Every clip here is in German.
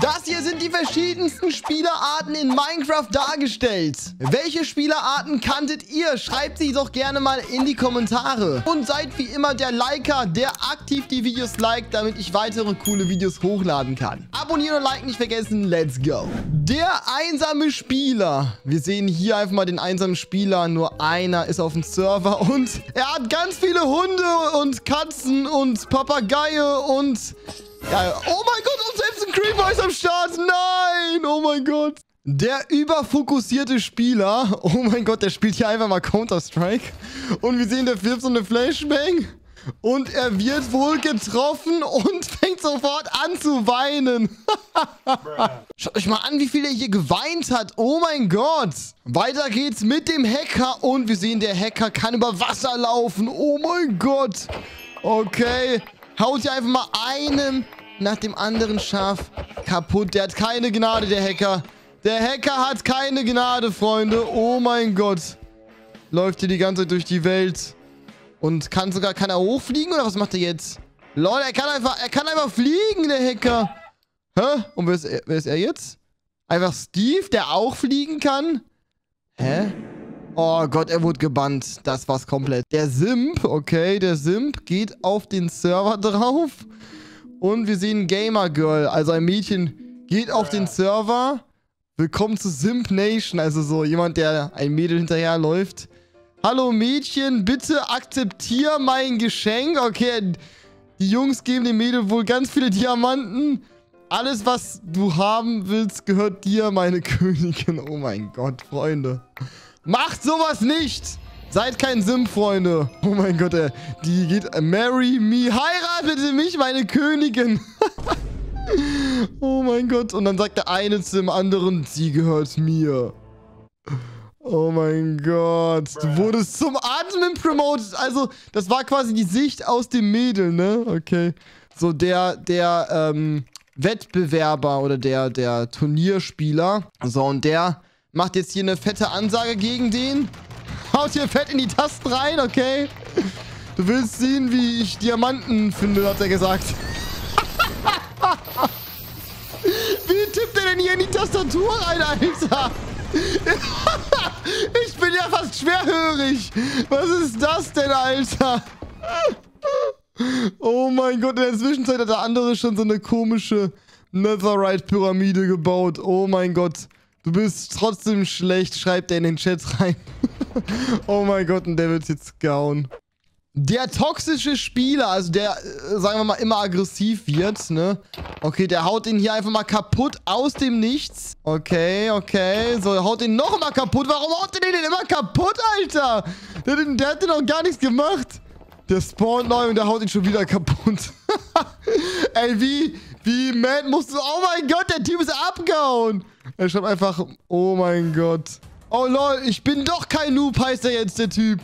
Das hier sind die verschiedensten Spielerarten in Minecraft dargestellt. Welche Spielerarten kanntet ihr? Schreibt sie doch gerne mal in die Kommentare. Und seid wie immer der Liker, der aktiv die Videos liked, damit ich weitere coole Videos hochladen kann. Abonnieren und liken nicht vergessen. Let's go. Der einsame Spieler. Wir sehen hier einfach mal den einsamen Spieler. Nur einer ist auf dem Server und er hat ganz viele Hunde und Katzen und Papageie und ja, oh mein Gott, und selbst ein Creeper ist am Start. Nein, oh mein Gott. Der überfokussierte Spieler, oh mein Gott, der spielt hier einfach mal Counter-Strike. Und wir sehen, der wirft so eine Flashbang. Und er wird wohl getroffen und fängt sofort an zu weinen. Schaut euch mal an, wie viel er hier geweint hat. Oh mein Gott. Weiter geht's mit dem Hacker. Und wir sehen, der Hacker kann über Wasser laufen. Oh mein Gott. Okay. Haut hier einfach mal einen nach dem anderen Schaf kaputt. Der hat keine Gnade, der Hacker. Der Hacker hat keine Gnade, Freunde. Oh mein Gott. Läuft hier die ganze Zeit durch die Welt. Und kann sogar, kann er hochfliegen oder was macht er jetzt? Lol, er kann einfach, er kann einfach fliegen, der Hacker. Hä? Und wer ist er, wer ist er jetzt? Einfach Steve, der auch fliegen kann? Hä? Oh Gott, er wurde gebannt. Das war's komplett. Der Simp, okay, der Simp geht auf den Server drauf. Und wir sehen Gamer Girl, also ein Mädchen, geht auf den Server. Willkommen zu Simp Nation, also so jemand, der ein Mädel hinterherläuft. Hallo Mädchen, bitte akzeptier mein Geschenk. Okay, die Jungs geben dem Mädel wohl ganz viele Diamanten. Alles, was du haben willst, gehört dir, meine Königin. Oh mein Gott, Freunde. Macht sowas nicht! Seid kein Sim, Freunde. Oh mein Gott, ey. Die geht... Marry me. Heiratete mich, meine Königin. oh mein Gott. Und dann sagt der eine zum anderen, sie gehört mir. Oh mein Gott. Du wurdest zum Atmen promoted. Also, das war quasi die Sicht aus dem Mädel, ne? Okay. So, der, der, ähm, Wettbewerber oder der, der Turnierspieler. So, und der Macht jetzt hier eine fette Ansage gegen den. Haut hier fett in die Tasten rein, okay? Du willst sehen, wie ich Diamanten finde, hat er gesagt. wie tippt er denn hier in die Tastatur rein, Alter? ich bin ja fast schwerhörig. Was ist das denn, Alter? oh mein Gott, in der Zwischenzeit hat der andere schon so eine komische Netherite-Pyramide gebaut. Oh mein Gott. Du bist trotzdem schlecht, schreibt er in den Chat rein. oh mein Gott, und der wird jetzt gauen. Der toxische Spieler, also der, äh, sagen wir mal, immer aggressiv wird, ne? Okay, der haut ihn hier einfach mal kaputt aus dem Nichts. Okay, okay. So, haut ihn noch mal kaputt. Warum haut der den immer kaputt, Alter? Der, der, hat den auch gar nichts gemacht. Der spawnt neu und der haut ihn schon wieder kaputt. Ey, wie, wie mad musst du... Oh mein Gott, der Typ ist abgehauen. Er schreibt einfach, oh mein Gott. Oh lol, ich bin doch kein Noob, heißt er jetzt, der Typ.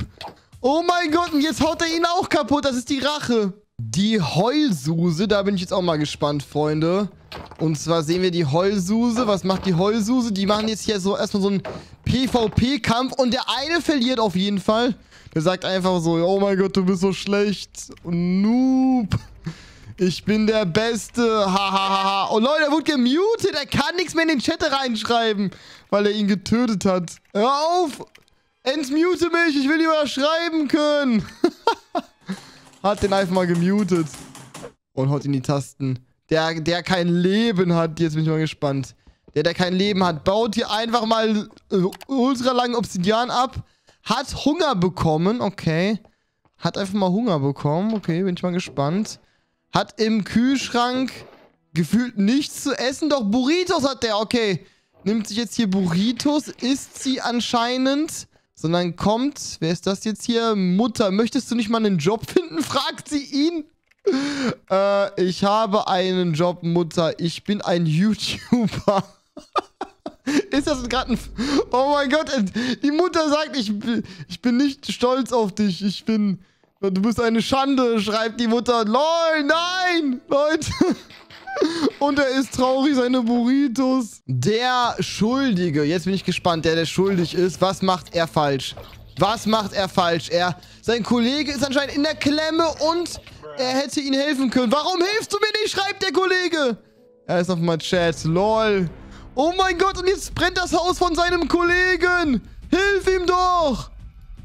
Oh mein Gott, und jetzt haut er ihn auch kaputt. Das ist die Rache. Die Heulsuse, da bin ich jetzt auch mal gespannt, Freunde. Und zwar sehen wir die Heulsuse. Was macht die Heulsuse? Die machen jetzt hier so erstmal so einen PvP-Kampf. Und der eine verliert auf jeden Fall. Der sagt einfach so, oh mein Gott, du bist so schlecht. Noob. Ich bin der Beste. Hahaha. oh Leute, er wurde gemutet. Er kann nichts mehr in den Chat reinschreiben, weil er ihn getötet hat. Hör auf. Entmute mich. Ich will lieber schreiben können. hat den einfach mal gemutet. Und haut in die Tasten. Der, der kein Leben hat. Jetzt bin ich mal gespannt. Der, der kein Leben hat, baut hier einfach mal äh, ultra langen Obsidian ab. Hat Hunger bekommen. Okay. Hat einfach mal Hunger bekommen. Okay, bin ich mal gespannt. Hat im Kühlschrank gefühlt nichts zu essen. Doch Burritos hat der. Okay. Nimmt sich jetzt hier Burritos. Isst sie anscheinend. Sondern kommt. Wer ist das jetzt hier? Mutter. Möchtest du nicht mal einen Job finden? Fragt sie ihn. Äh, ich habe einen Job, Mutter. Ich bin ein YouTuber. Ist das gerade ein... Oh mein Gott, die Mutter sagt, ich, ich bin nicht stolz auf dich. Ich bin... Du bist eine Schande, schreibt die Mutter. LOL, nein, Leute. Und er ist traurig, seine Burritos. Der Schuldige, jetzt bin ich gespannt, der, der schuldig ist. Was macht er falsch? Was macht er falsch? Er, sein Kollege ist anscheinend in der Klemme und er hätte ihm helfen können. Warum hilfst du mir nicht, schreibt der Kollege. Er ist auf meinem Chat. Lol. Oh mein Gott, und jetzt brennt das Haus von seinem Kollegen. Hilf ihm doch.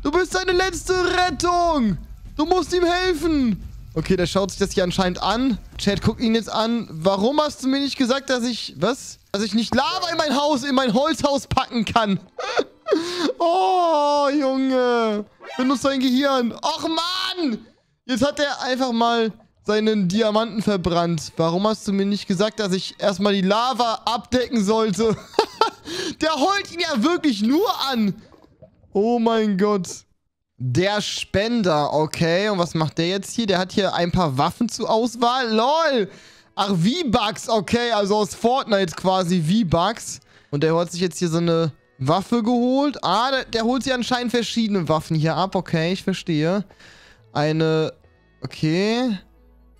Du bist seine letzte Rettung. Du musst ihm helfen. Okay, der schaut sich das hier anscheinend an. Chat, guck ihn jetzt an. Warum hast du mir nicht gesagt, dass ich... Was? Dass ich nicht Lava in mein Haus, in mein Holzhaus packen kann. oh, Junge. Benutzt dein Gehirn. Och, Mann. Jetzt hat er einfach mal seinen Diamanten verbrannt. Warum hast du mir nicht gesagt, dass ich erstmal die Lava abdecken sollte? Der heult ihn ja wirklich nur an. Oh mein Gott. Der Spender, okay. Und was macht der jetzt hier? Der hat hier ein paar Waffen zur Auswahl. LOL. Ach, V-Bucks, okay. Also aus Fortnite quasi V-Bucks. Und der hat sich jetzt hier so eine Waffe geholt. Ah, der, der holt sich anscheinend verschiedene Waffen hier ab. Okay, ich verstehe. Eine... Okay.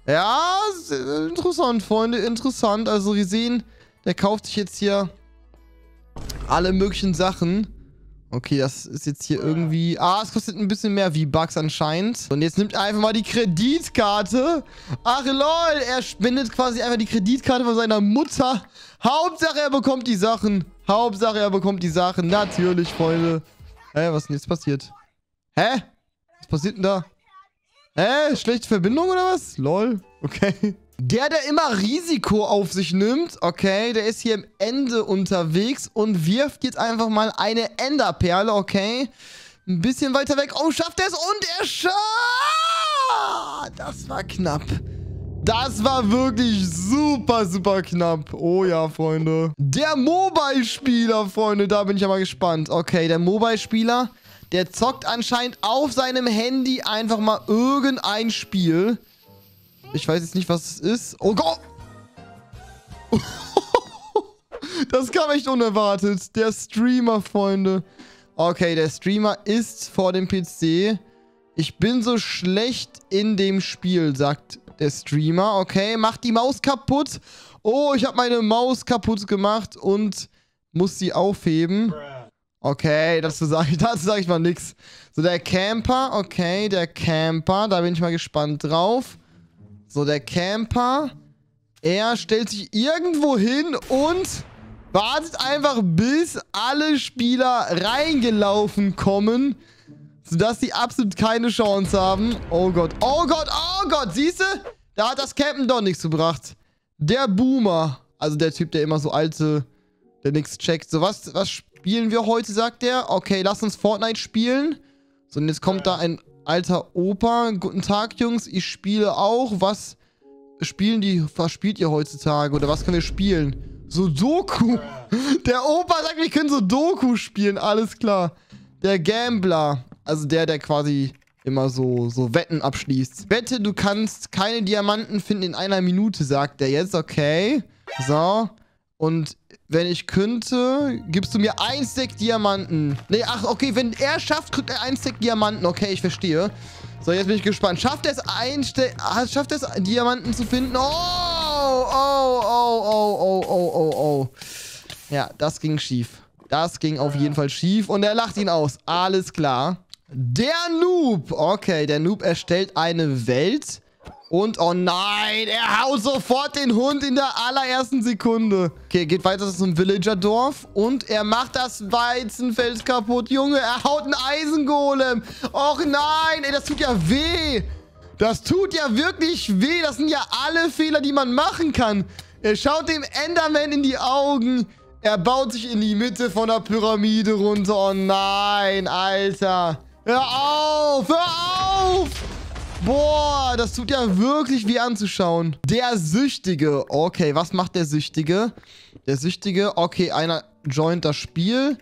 Ja, interessant, Freunde, interessant. Also wir sehen, der kauft sich jetzt hier alle möglichen Sachen. Okay, das ist jetzt hier irgendwie... Ah, es kostet ein bisschen mehr wie Bugs anscheinend. Und jetzt nimmt er einfach mal die Kreditkarte. Ach lol, er spendet quasi einfach die Kreditkarte von seiner Mutter. Hauptsache er bekommt die Sachen. Hauptsache er bekommt die Sachen. Natürlich, Freunde. Hä, was ist denn jetzt passiert? Hä? Was passiert denn da? Hä? Schlechte Verbindung oder was? Lol. Okay. Der, der immer Risiko auf sich nimmt, okay, der ist hier im Ende unterwegs und wirft jetzt einfach mal eine Enderperle, okay. Ein bisschen weiter weg. Oh, schafft er es und er schafft! Das war knapp. Das war wirklich super, super knapp. Oh ja, Freunde. Der Mobile-Spieler, Freunde, da bin ich mal gespannt. Okay, der Mobile-Spieler der zockt anscheinend auf seinem Handy einfach mal irgendein Spiel. Ich weiß jetzt nicht, was es ist. Oh Gott! das kam echt unerwartet. Der Streamer, Freunde. Okay, der Streamer ist vor dem PC. Ich bin so schlecht in dem Spiel, sagt der Streamer. Okay, macht die Maus kaputt. Oh, ich habe meine Maus kaputt gemacht und muss sie aufheben. Okay, dazu sage ich, sag ich mal nix. So, der Camper, okay, der Camper, da bin ich mal gespannt drauf. So, der Camper, er stellt sich irgendwo hin und wartet einfach, bis alle Spieler reingelaufen kommen, sodass sie absolut keine Chance haben. Oh Gott, oh Gott, oh Gott, siehst du? Da hat das Campen doch nichts gebracht. Der Boomer, also der Typ, der immer so alte, der nichts checkt. So, was, was spielen wir heute, sagt er. Okay, lass uns Fortnite spielen. So, und jetzt kommt da ein alter Opa. Guten Tag, Jungs. Ich spiele auch. Was spielen die? Was spielt ihr heutzutage? Oder was können wir spielen? Sudoku. Der Opa sagt, wir können Sudoku spielen. Alles klar. Der Gambler. Also der, der quasi immer so, so Wetten abschließt. Wette, du kannst keine Diamanten finden in einer Minute, sagt er jetzt. Okay. So. Und wenn ich könnte, gibst du mir ein Stack Diamanten. Nee, ach, okay, wenn er schafft, kriegt er ein Stack Diamanten. Okay, ich verstehe. So, jetzt bin ich gespannt. Schafft er es, ein Ste schafft es, Diamanten zu finden? Oh, oh, oh, oh, oh, oh, oh, oh. Ja, das ging schief. Das ging auf jeden Fall schief. Und er lacht ihn aus. Alles klar. Der Noob. Okay, der Noob erstellt eine Welt. Und, oh nein, er haut sofort den Hund in der allerersten Sekunde. Okay, geht weiter zum Villager-Dorf. Und er macht das Weizenfeld kaputt. Junge, er haut einen Eisengolem. Och nein, ey, das tut ja weh. Das tut ja wirklich weh. Das sind ja alle Fehler, die man machen kann. Er schaut dem Enderman in die Augen. Er baut sich in die Mitte von der Pyramide runter. Oh nein, Alter. Hör auf, hör auf. Boah, das tut ja wirklich weh anzuschauen. Der Süchtige. Okay, was macht der Süchtige? Der Süchtige, okay, einer joint das Spiel.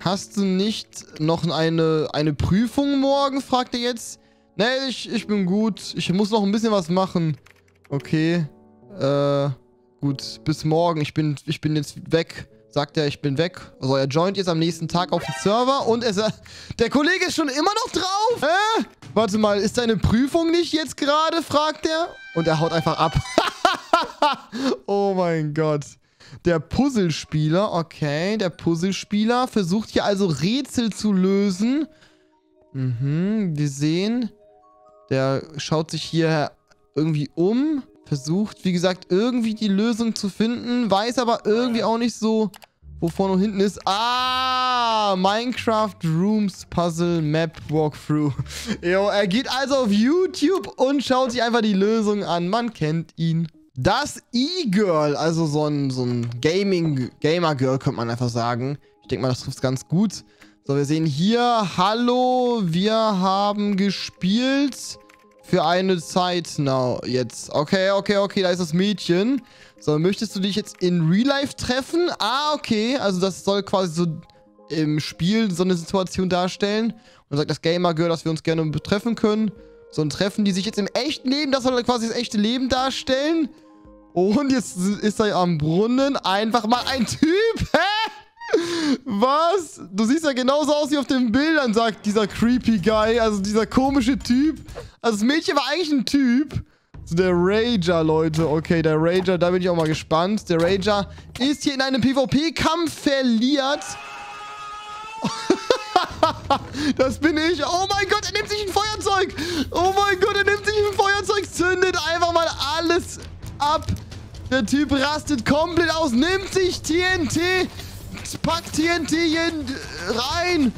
Hast du nicht noch eine, eine Prüfung morgen, fragt er jetzt. Nee, ich, ich bin gut. Ich muss noch ein bisschen was machen. Okay. Äh, gut. Bis morgen. Ich bin, ich bin jetzt weg. Sagt er, ich bin weg. Also er joint jetzt am nächsten Tag auf den Server und er sagt, der Kollege ist schon immer noch drauf. Hä? Warte mal, ist deine Prüfung nicht jetzt gerade, fragt er. Und er haut einfach ab. oh mein Gott. Der Puzzlespieler, okay. Der Puzzlespieler versucht hier also Rätsel zu lösen. Mhm, wir sehen, der schaut sich hier irgendwie um. versucht, wie gesagt, irgendwie die Lösung zu finden, weiß aber irgendwie auch nicht so, wo vorne und hinten ist. Ah, Minecraft Rooms Puzzle Map Walkthrough. Jo, er geht also auf YouTube und schaut sich einfach die Lösung an. Man kennt ihn. Das E-Girl, also so ein, so ein Gaming, Gamer-Girl, könnte man einfach sagen. Ich denke mal, das trifft ganz gut. So, wir sehen hier, hallo, wir haben gespielt für eine Zeit now jetzt. Okay, okay, okay, da ist das Mädchen. So, möchtest du dich jetzt in Real Life treffen? Ah, okay, also das soll quasi so im Spiel so eine Situation darstellen. Und sagt das Gamer Girl, dass wir uns gerne betreffen können. So ein Treffen, die sich jetzt im echten Leben, das soll quasi das echte Leben darstellen. Und jetzt ist er am Brunnen einfach mal ein Typ. Hä? Was? Du siehst ja genauso aus wie auf den Bildern, sagt dieser creepy Guy. Also dieser komische Typ. Also das Mädchen war eigentlich ein Typ. So der Rager, Leute. Okay, der Rager, da bin ich auch mal gespannt. Der Rager ist hier in einem PvP-Kampf verliert. das bin ich. Oh mein Gott, er nimmt sich ein Feuerzeug. Oh mein Gott, er nimmt sich ein Feuerzeug, zündet einfach mal alles ab. Der Typ rastet komplett aus, nimmt sich TNT, packt TNT rein,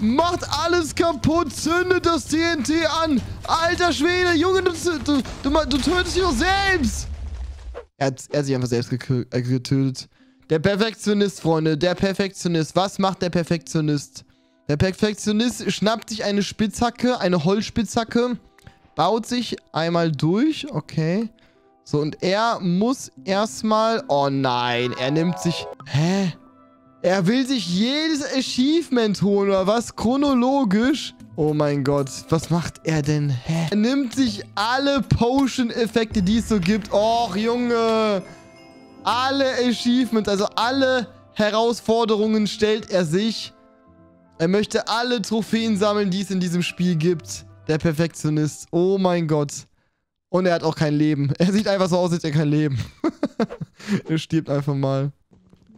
macht alles kaputt, zündet das TNT an. Alter Schwede, Junge, du, du, du, du tötest dich doch selbst. Er hat, er hat sich einfach selbst äh, getötet. Der Perfektionist, Freunde, der Perfektionist. Was macht der Perfektionist? Der Perfektionist schnappt sich eine Spitzhacke, eine Holzspitzhacke, baut sich einmal durch, okay. So, und er muss erstmal... Oh nein, er nimmt sich... Hä? Er will sich jedes Achievement holen, oder was? Chronologisch? Oh mein Gott, was macht er denn? Hä? Er nimmt sich alle Potion-Effekte, die es so gibt. Och, Junge. Alle Achievements, also alle Herausforderungen stellt er sich. Er möchte alle Trophäen sammeln, die es in diesem Spiel gibt. Der Perfektionist. Oh mein Gott. Und er hat auch kein Leben. Er sieht einfach so aus, als hätte er kein Leben. er stirbt einfach mal.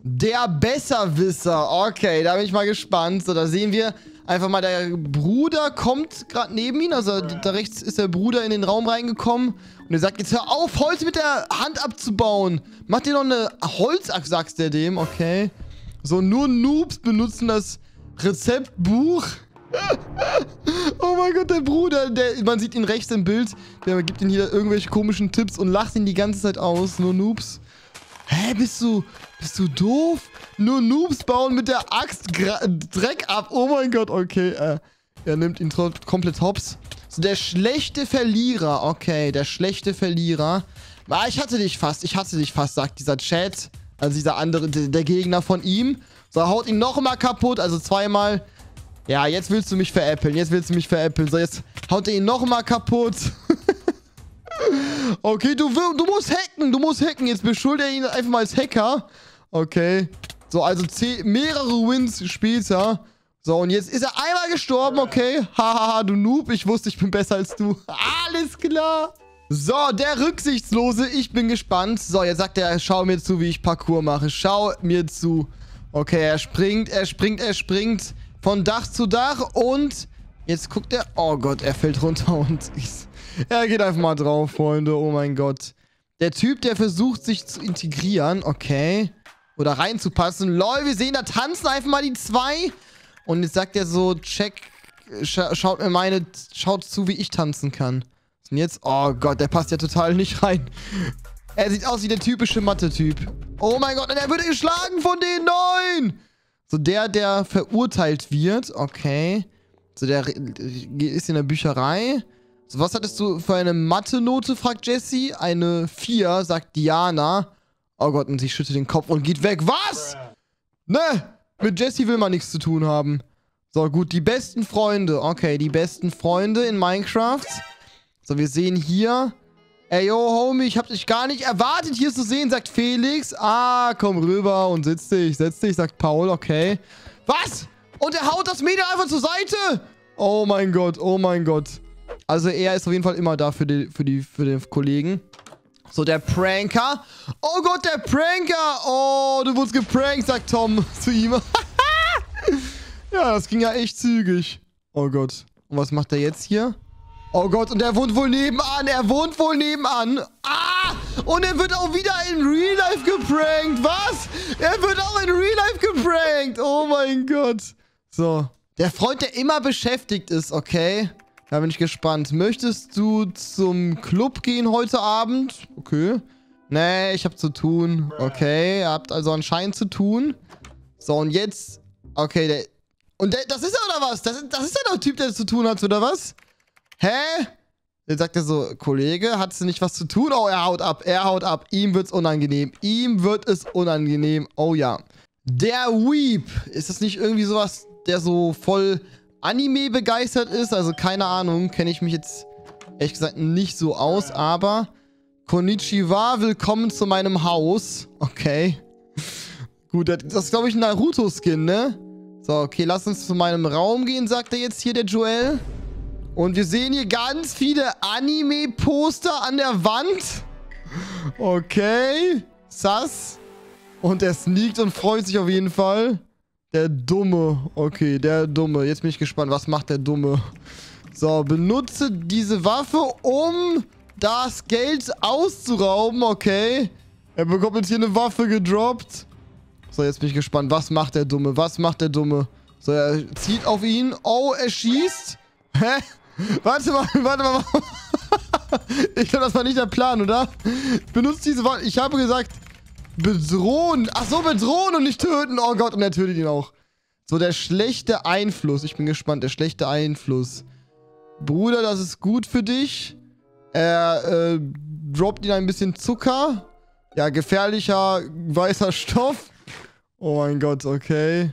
Der Besserwisser. Okay, da bin ich mal gespannt. So, da sehen wir einfach mal, der Bruder kommt gerade neben ihn. Also da rechts ist der Bruder in den Raum reingekommen. Und er sagt, jetzt hör auf, Holz mit der Hand abzubauen. Mach dir noch eine Holzachse, sagst der dem. Okay. So, nur Noobs benutzen das Rezeptbuch. oh mein Gott, der Bruder, der, man sieht ihn rechts im Bild. Der gibt ihm hier irgendwelche komischen Tipps und lacht ihn die ganze Zeit aus. Nur Noobs. Hä, bist du, bist du doof? Nur Noobs bauen mit der Axt Dreck ab. Oh mein Gott, okay. Äh, er nimmt ihn komplett hops. So, der schlechte Verlierer. Okay, der schlechte Verlierer. Ah, ich hatte dich fast. Ich hatte dich fast, sagt dieser Chat. Also dieser andere, der Gegner von ihm. So, haut ihn nochmal kaputt. Also zweimal. Ja, jetzt willst du mich veräppeln. Jetzt willst du mich veräppeln. So, jetzt haut er ihn nochmal kaputt. Okay, du, du musst hacken. Du musst hacken. Jetzt beschuldige ihn einfach mal als Hacker. Okay. So, also mehrere Wins später. So, und jetzt ist er einmal gestorben, okay? Hahaha, du Noob. Ich wusste, ich bin besser als du. Alles klar. So, der Rücksichtslose. Ich bin gespannt. So, jetzt sagt er, schau mir zu, wie ich Parkour mache. Schau mir zu. Okay, er springt, er springt, er springt von Dach zu Dach und jetzt guckt er... Oh Gott, er fällt runter und... Er geht einfach mal drauf, Freunde. Oh mein Gott. Der Typ, der versucht, sich zu integrieren. Okay. Oder reinzupassen. Lol, wir sehen, da tanzen einfach mal die zwei. Und jetzt sagt er so, check, scha schaut mir meine, schaut zu, wie ich tanzen kann. Und jetzt, oh Gott, der passt ja total nicht rein. Er sieht aus wie der typische Mathe-Typ. Oh mein Gott, und er wird geschlagen von den Neuen. So der, der verurteilt wird. Okay. So der ist in der Bücherei. So, was hattest du für eine Mathe-Note, fragt Jessie. Eine 4, sagt Diana. Oh Gott, und sie schüttet den Kopf und geht weg. Was? Ne, mit Jessie will man nichts zu tun haben. So, gut, die besten Freunde. Okay, die besten Freunde in Minecraft. So, wir sehen hier... Ey, yo, Homie, ich hab dich gar nicht erwartet, hier zu sehen, sagt Felix. Ah, komm rüber und setz dich, setz dich, sagt Paul, okay. Was? Und er haut das Mädel einfach zur Seite? Oh mein Gott, oh mein Gott. Also er ist auf jeden Fall immer da für, die, für, die, für den Kollegen. So, der Pranker. Oh Gott, der Pranker. Oh, du wurdest geprankt, sagt Tom zu ihm. ja, das ging ja echt zügig. Oh Gott. Und was macht er jetzt hier? Oh Gott, und er wohnt wohl nebenan. Er wohnt wohl nebenan. Ah! Und er wird auch wieder in Real Life geprankt. Was? Er wird auch in Real Life geprankt. Oh mein Gott. So. Der Freund, der immer beschäftigt ist, okay? Da bin ich gespannt. Möchtest du zum Club gehen heute Abend? Okay. Nee, ich hab zu tun. Okay, ihr habt also anscheinend zu tun. So, und jetzt... Okay, der... Und der, das ist er oder was? Das, das ist ja der Typ, der zu tun hat, oder was? Hä? Dann sagt er so, Kollege, hast du nicht was zu tun? Oh, er haut ab, er haut ab. Ihm wird's unangenehm. Ihm wird es unangenehm. Oh ja. Der Weep. Ist das nicht irgendwie sowas, der so voll Anime begeistert ist? Also keine Ahnung, kenne ich mich jetzt ehrlich gesagt nicht so aus, aber Konnichiwa, willkommen zu meinem Haus. Okay. Gut, das ist glaube ich ein Naruto-Skin, ne? So, okay, lass uns zu meinem Raum gehen, sagt er jetzt hier, der Joel. Und wir sehen hier ganz viele Anime-Poster an der Wand. Okay. Sass. Und er sneakt und freut sich auf jeden Fall. Der Dumme. Okay, der Dumme. Jetzt bin ich gespannt. Was macht der Dumme? So, benutze diese Waffe, um das Geld auszurauben. Okay. Er bekommt jetzt hier eine Waffe gedroppt. So, jetzt bin ich gespannt. Was macht der Dumme? Was macht der Dumme? So, er zieht auf ihn. Oh, er schießt. Hä? Warte mal, warte mal. ich glaube, das war nicht der Plan, oder? Benutzt diese Waffe. Ich habe gesagt, bedrohen. Ach so, bedrohen und nicht töten. Oh Gott, und er tötet ihn auch. So, der schlechte Einfluss. Ich bin gespannt. Der schlechte Einfluss. Bruder, das ist gut für dich. Er äh, droppt ihn ein bisschen Zucker. Ja, gefährlicher weißer Stoff. Oh mein Gott, okay.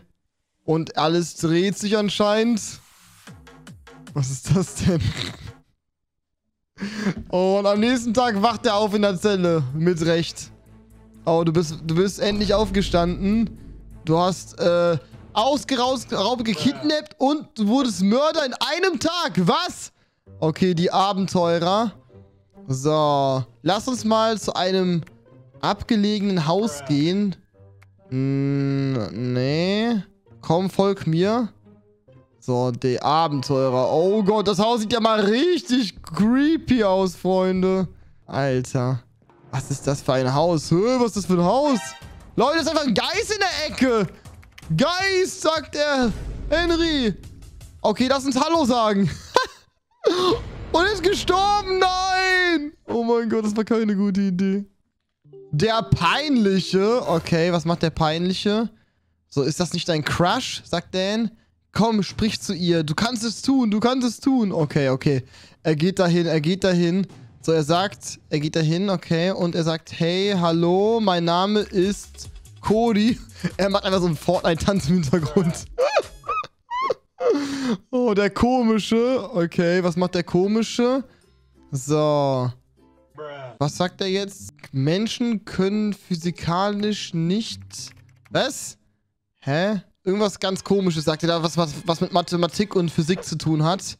Und alles dreht sich anscheinend. Was ist das denn? Oh, und am nächsten Tag wacht er auf in der Zelle. Mit Recht. Oh, du bist, du bist endlich aufgestanden. Du hast, äh, ausgeraubt, gekidnappt und du wurdest Mörder in einem Tag. Was? Okay, die Abenteurer. So. Lass uns mal zu einem abgelegenen Haus gehen. Hm, nee. Komm, folg mir. So, die Abenteurer. Oh Gott, das Haus sieht ja mal richtig creepy aus, Freunde. Alter. Was ist das für ein Haus? Hö, was ist das für ein Haus? Leute, das ist einfach ein Geist in der Ecke. Geist, sagt er. Henry. Okay, lass uns Hallo sagen. Und ist gestorben. Nein. Oh mein Gott, das war keine gute Idee. Der Peinliche. Okay, was macht der Peinliche? So, ist das nicht dein Crush? Sagt Dan. Komm, sprich zu ihr. Du kannst es tun, du kannst es tun. Okay, okay. Er geht dahin, er geht dahin. So, er sagt, er geht dahin, okay. Und er sagt, hey, hallo, mein Name ist Cody. Er macht einfach so einen Fortnite-Tanz im Hintergrund. oh, der komische. Okay, was macht der komische? So. Was sagt er jetzt? Menschen können physikalisch nicht... Was? Hä? Irgendwas ganz komisches sagt er da, was, was, was mit Mathematik und Physik zu tun hat.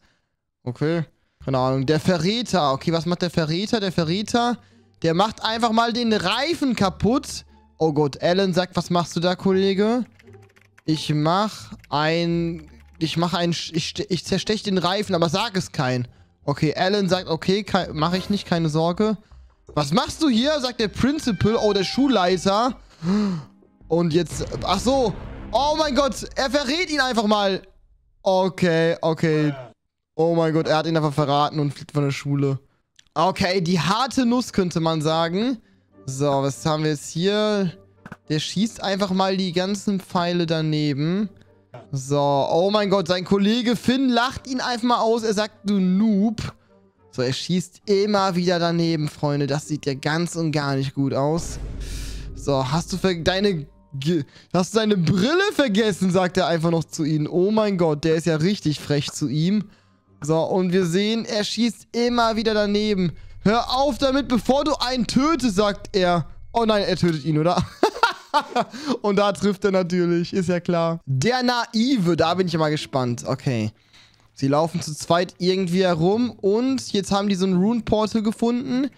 Okay. Keine Ahnung. Der Verräter. Okay, was macht der Verräter? Der Verräter, der macht einfach mal den Reifen kaputt. Oh Gott, Alan sagt, was machst du da, Kollege? Ich mach ein... Ich mach ein... Ich, ich zerstech den Reifen, aber sag es kein. Okay, Alan sagt, okay, mache ich nicht, keine Sorge. Was machst du hier? Sagt der Principal. Oh, der Schulleiter. Und jetzt... Ach so. Oh mein Gott, er verrät ihn einfach mal. Okay, okay. Oh mein Gott, er hat ihn einfach verraten und fliegt von der Schule. Okay, die harte Nuss könnte man sagen. So, was haben wir jetzt hier? Der schießt einfach mal die ganzen Pfeile daneben. So, oh mein Gott, sein Kollege Finn lacht ihn einfach mal aus. Er sagt, du Noob. So, er schießt immer wieder daneben, Freunde. Das sieht ja ganz und gar nicht gut aus. So, hast du für deine Hast seine Brille vergessen, sagt er einfach noch zu ihnen. Oh mein Gott, der ist ja richtig frech zu ihm. So, und wir sehen, er schießt immer wieder daneben. Hör auf damit, bevor du einen tötest, sagt er. Oh nein, er tötet ihn, oder? und da trifft er natürlich, ist ja klar. Der Naive, da bin ich mal gespannt. Okay. Sie laufen zu zweit irgendwie herum und jetzt haben die so ein Rune-Portal gefunden.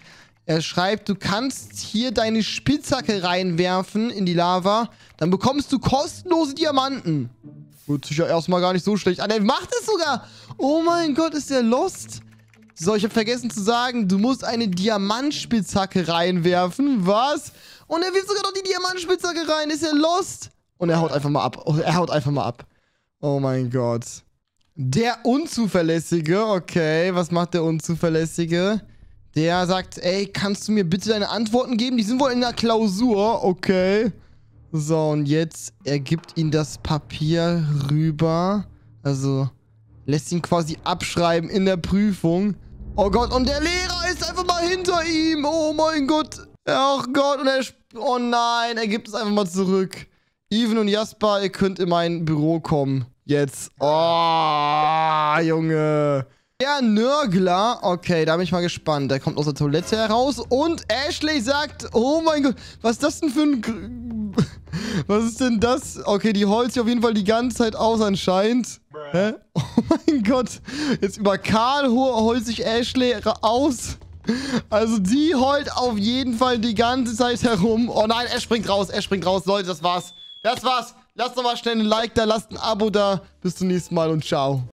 Er schreibt, du kannst hier deine Spitzhacke reinwerfen in die Lava. Dann bekommst du kostenlose Diamanten. Hört sich ja erstmal gar nicht so schlecht an. Er macht es sogar. Oh mein Gott, ist der lost. So, ich habe vergessen zu sagen, du musst eine Diamantspitzhacke reinwerfen. Was? Und er wirft sogar noch die Diamantspitzhacke rein. Ist er lost? Und er haut einfach mal ab. Oh, er haut einfach mal ab. Oh mein Gott. Der Unzuverlässige. Okay, was macht der Unzuverlässige? Der sagt, ey, kannst du mir bitte deine Antworten geben? Die sind wohl in der Klausur. Okay. So, und jetzt ergibt ihn das Papier rüber. Also, lässt ihn quasi abschreiben in der Prüfung. Oh Gott, und der Lehrer ist einfach mal hinter ihm. Oh mein Gott. Oh Gott, und er... Oh nein, er gibt es einfach mal zurück. Even und Jasper, ihr könnt in mein Büro kommen. Jetzt. Oh, Junge. Der Nörgler, okay, da bin ich mal gespannt. Der kommt aus der Toilette heraus und Ashley sagt, oh mein Gott, was ist das denn für ein... Was ist denn das? Okay, die heult sich auf jeden Fall die ganze Zeit aus anscheinend. Hä? Oh mein Gott. Jetzt über Karl heult sich Ashley aus. Also die heult auf jeden Fall die ganze Zeit herum. Oh nein, er springt raus, er springt raus. Leute, das war's. Das war's. Lasst doch mal schnell ein Like da, lasst ein Abo da. Bis zum nächsten Mal und ciao.